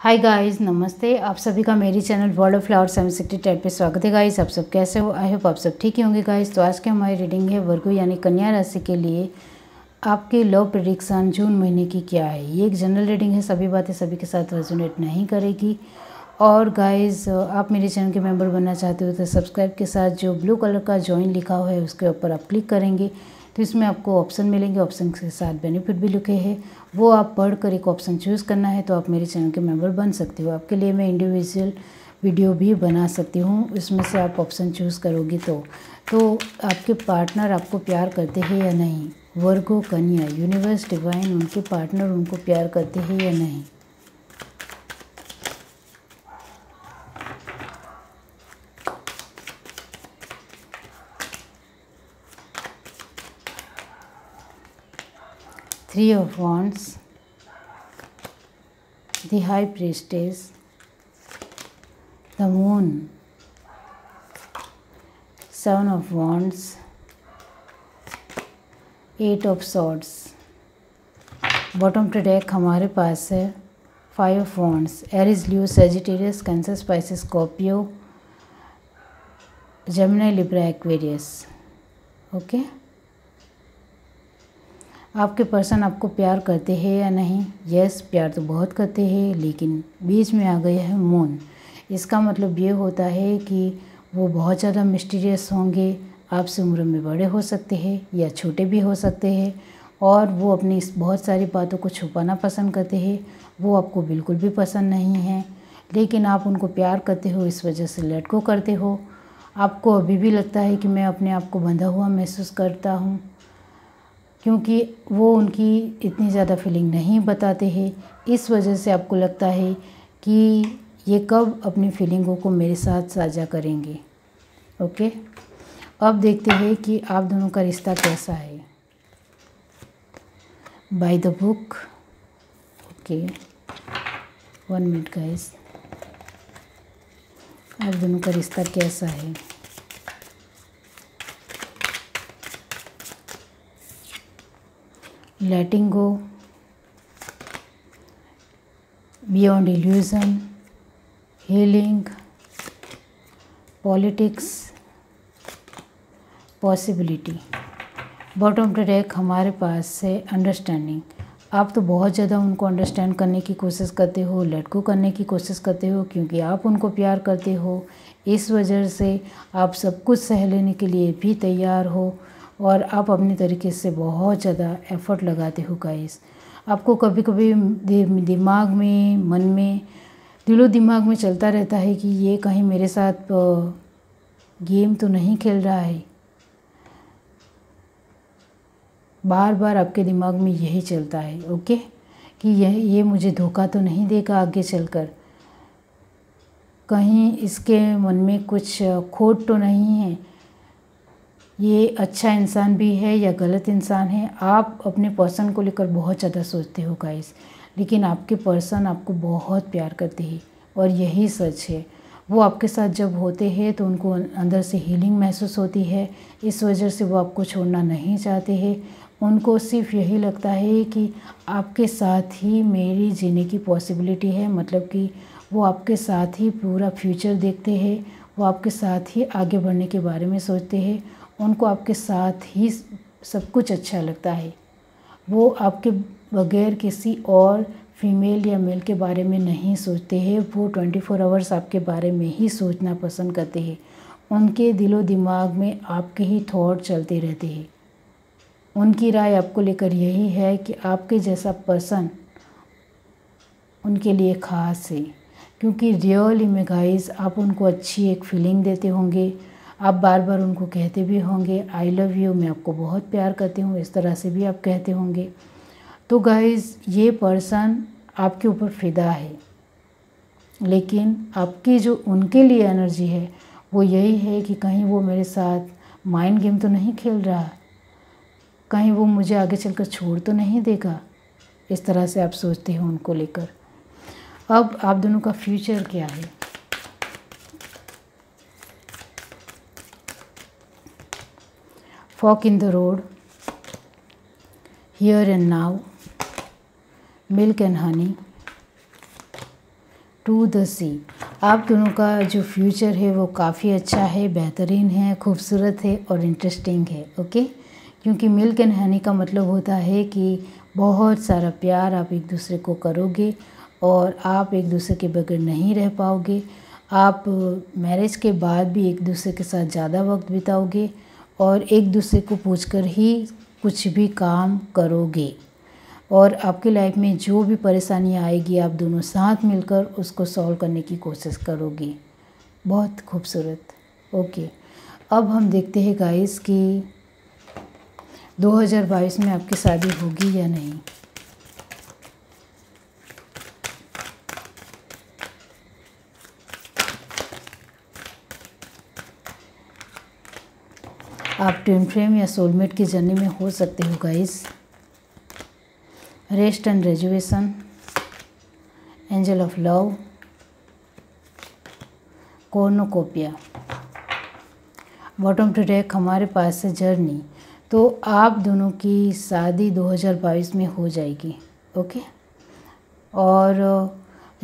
Hi guys नमस्ते। आप सभी का मेरी channel world of flower seven sixty type पे स्वागत है गाइस आप सब कैसे हो? आई होप आप सब ठीक ही होंगे गाइस तो आज के हमारी रीडिंग है वर्गो यानी कन्या राशि के लिए आपके लव प्रिडिक्शन जून महीने की क्या है? ये एक जनरल रीडिंग है। सभी बातें सभी के साथ रेजोनेट नहीं करेगी। और गाइज़ आप मेरे चैनल के मेंबर बनना चाहते हो तो सब्सक्राइब के साथ जो ब्लू कलर का ज्वाइन लिखा हुआ है उसके ऊपर आप क्लिक करेंगे। तो इसमें आपको ऑप्शन मिलेंगे ऑप्शन के साथ बेनिफिट भी लिखे हैं। वो आप पढ़कर एक ऑप्शन चूज़ करना है तो आप मेरे चैनल के मेंबर बन सकते हो। आपके लिए मैं इंडिविजुअल वीडियो भी बना सकती हूँ। इसमें से आप ऑप्शन चूज़ करोगी तो। तो आपके पार्टनर आपको प्यार करते हैं या नहीं? वर्गो कन्या यूनिवर्स डिवाइन उनके पार्टनर उनको प्यार करते हैं या नहीं? Three of Wands, the High Priestess, the Moon, Seven of Wands, Eight of Swords. Bottom to deck हमारे पास है five of wands Aries Leo Sagittarius Cancer Pisces Scorpio Jamuna Libra Aquarius okay आपके पर्सन आपको प्यार करते हैं या नहीं? यस प्यार तो बहुत करते हैं, लेकिन बीच में आ गया है मून। इसका मतलब ये होता है कि वो बहुत ज़्यादा मिस्टीरियस होंगे। आपसे उम्र में बड़े हो सकते हैं या छोटे भी हो सकते हैं, और वो अपनी बहुत सारी बातों को छुपाना पसंद करते हैं। वो आपको बिल्कुल भी पसंद नहीं है, लेकिन आप उनको प्यार करते हो, इस वजह से लेट को करते हो। आपको अभी भी लगता है कि मैं अपने आप को बंधा हुआ महसूस करता हूँ। क्योंकि वो उनकी इतनी ज़्यादा फीलिंग नहीं बताते हैं। इस वजह से आपको लगता है कि ये कब अपनी फीलिंगों को मेरे साथ साझा करेंगे। ओके? अब देखते हैं कि आप दोनों का रिश्ता कैसा है। By the book okay. One minute guys आप दोनों का रिश्ता कैसा है? Letting go, beyond illusion, healing, politics, possibility bottom track हमारे पास है अंडरस्टैंडिंग आप तो बहुत ज़्यादा उनको अंडरस्टैंड करने की कोशिश करते हो लेट को करने की कोशिश करते हो क्योंकि आप उनको प्यार करते हो। इस वजह से आप सब कुछ सह लेने के लिए भी तैयार हो। और आप अपने तरीके से बहुत ज़्यादा एफ़र्ट लगाते हो गाइस आपको कभी कभी दिमाग में, मन में, दिलो दिमाग में चलता रहता है कि ये कहीं मेरे साथ गेम तो नहीं खेल रहा है। बार बार आपके दिमाग में यही चलता है ओके कि यह, ये मुझे धोखा तो नहीं देगा आगे चलकर। कहीं इसके मन में कुछ खोट तो नहीं है। ये अच्छा इंसान भी है या गलत इंसान है, आप अपने पर्सन को लेकर बहुत ज़्यादा सोचते हो गाइस लेकिन आपके पर्सन आपको बहुत प्यार करते हैं और यही सच है। वो आपके साथ जब होते हैं तो उनको अंदर से हीलिंग महसूस होती है। इस वजह से वो आपको छोड़ना नहीं चाहते हैं। उनको सिर्फ़ यही लगता है कि आपके साथ ही मेरी जीने की पॉसिबिलिटी है। मतलब कि वो आपके साथ ही पूरा फ्यूचर देखते हैं। वो आपके साथ ही आगे बढ़ने के बारे में सोचते हैं। उनको आपके साथ ही सब कुछ अच्छा लगता है। वो आपके बगैर किसी और फीमेल या मेल के बारे में नहीं सोचते हैं। वो ट्वेंटी फोर आवर्स आपके बारे में ही सोचना पसंद करते हैं। उनके दिलो दिमाग में आपके ही थॉट चलते रहते हैं। उनकी राय आपको लेकर यही है कि आपके जैसा पर्सन उनके लिए ख़ास है। क्योंकि रियल में गाइस आप उनको अच्छी एक फीलिंग देते होंगे। आप बार बार उनको कहते भी होंगे आई लव यू मैं आपको बहुत प्यार करती हूँ, इस तरह से भी आप कहते होंगे। तो गाइज़ ये पर्सन आपके ऊपर फ़िदा है। लेकिन आपकी जो उनके लिए एनर्जी है, वो यही है कि कहीं वो मेरे साथ माइंड गेम तो नहीं खेल रहा, कहीं वो मुझे आगे चलकर छोड़ तो नहीं देगा, इस तरह से आप सोचते हो उनको लेकर। अब आप दोनों का फ्यूचर क्या है? Fork in the road, here and now, milk and honey, to the sea आप दोनों का जो फ्यूचर है वो काफ़ी अच्छा है बेहतरीन है खूबसूरत है और इंटरेस्टिंग है ओके क्योंकि मिल्क एंड हनी का मतलब होता है कि बहुत सारा प्यार आप एक दूसरे को करोगे और आप एक दूसरे के बगैर नहीं रह पाओगे। आप मैरिज के बाद भी एक दूसरे के साथ ज़्यादा वक्त बिताओगे। और एक दूसरे को पूछ कर ही कुछ भी काम करोगे। और आपकी लाइफ में जो भी परेशानी आएगी, आप दोनों साथ मिलकर उसको सॉल्व करने की कोशिश करोगे। बहुत खूबसूरत। ओके अब हम देखते हैं गाइस कि 2022 में आपकी शादी होगी या नहीं। आप ट्विन फ्रेम या सोलमेट की जर्नी में हो सकते हो guys rest and resolution angel of love cornucopia bottom to deck हमारे पास है जर्नी तो आप दोनों की शादी 2022 में हो जाएगी ओके और,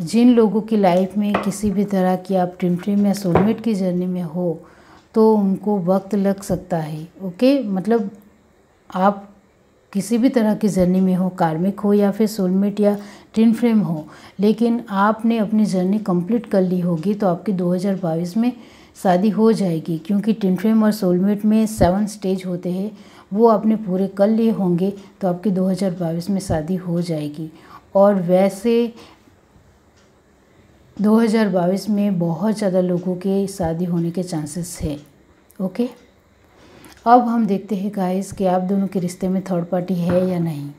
जिन लोगों की लाइफ में किसी भी तरह की आप ट्रिम या सोलमेट की जर्नी में हो तो उनको वक्त लग सकता है ओके मतलब आप किसी भी तरह की जर्नी में हो कार्मिक हो या फिर सोलमेट या ट्विन फ्रेम हो, लेकिन आपने अपनी जर्नी कंप्लीट कर ली होगी तो आपकी 2022 में शादी हो जाएगी, क्योंकि ट्विन फ्रेम और सोलमेट में सेवन स्टेज होते हैं, वो आपने पूरे कर लिए होंगे तो आपकी 2022 में शादी हो जाएगी। और वैसे 2022 में बहुत ज़्यादा लोगों के शादी होने के चांसेस है। ओके? अब हम देखते हैं गाइस कि आप दोनों के रिश्ते में थर्ड पार्टी है या नहीं।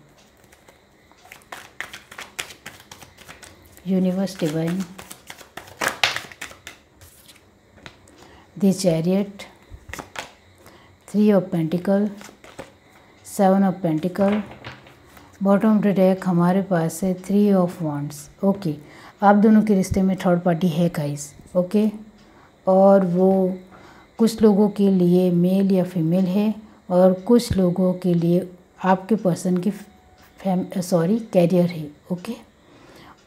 Universe divine the chariot three of pentacle seven of pentacle bottom to deck हमारे पास है थ्री ऑफ़ वॉन्ट्स ओके आप दोनों के रिश्ते में थर्ड पार्टी है गाइस ओके और वो कुछ लोगों के लिए मेल या फीमेल है और कुछ लोगों के लिए आपके पर्सन की फैम सॉरी कैरियर है ओके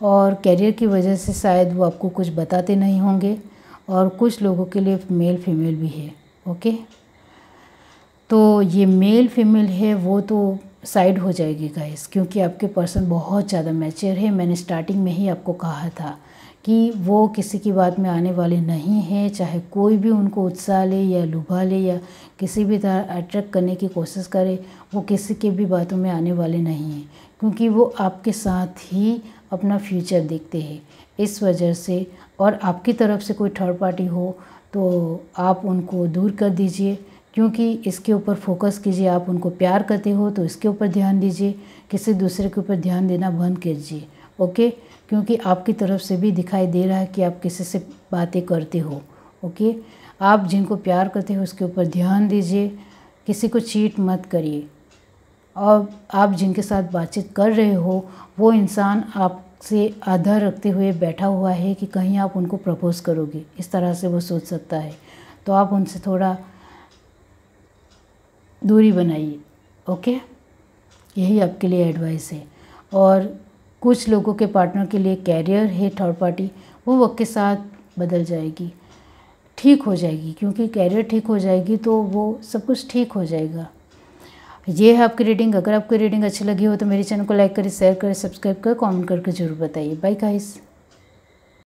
और कैरियर की वजह से शायद वो आपको कुछ बताते नहीं होंगे और कुछ लोगों के लिए मेल फीमेल भी है ओके तो ये मेल फीमेल है, वो तो साइड हो जाएगी गाइस क्योंकि आपके पर्सन बहुत ज़्यादा मैच्योर है। मैंने स्टार्टिंग में ही आपको कहा था कि वो किसी की बात में आने वाले नहीं हैं, चाहे कोई भी उनको उत्साह ले या लुभा ले या किसी भी तरह अट्रैक्ट करने की कोशिश करे, वो किसी के भी बातों में आने वाले नहीं हैं, क्योंकि वो आपके साथ ही अपना फ्यूचर देखते हैं। इस वजह से और आपकी तरफ़ से कोई थर्ड पार्टी हो तो आप उनको दूर कर दीजिए, क्योंकि इसके ऊपर फोकस कीजिए, आप उनको प्यार करते हो तो इसके ऊपर ध्यान दीजिए, किसी दूसरे के ऊपर ध्यान देना बंद कीजिए। ओके? क्योंकि आपकी तरफ़ से भी दिखाई दे रहा है कि आप किसी से बातें करते हो, ओके? आप जिनको प्यार करते हो, उसके ऊपर ध्यान दीजिए, किसी को चीट मत करिए। और आप जिनके साथ बातचीत कर रहे हो, वो इंसान आपसे आधार रखते हुए बैठा हुआ है कि कहीं आप उनको प्रपोज़ करोगे। इस तरह से वो सोच सकता है। तो आप उनसे थोड़ा दूरी बनाइए, ओके? यही आपके लिए एडवाइस है। और कुछ लोगों के पार्टनर के लिए कैरियर है थर्ड पार्टी वो वक्त के साथ बदल जाएगी, ठीक हो जाएगी। क्योंकि कैरियर ठीक हो जाएगी तो वो सब कुछ ठीक हो जाएगा। ये है आपकी रीडिंग। अगर आपकी रीडिंग अच्छी लगी हो तो मेरे चैनल को लाइक करें, शेयर करें, सब्सक्राइब करें, कमेंट करके ज़रूर बताइए। Bye guys.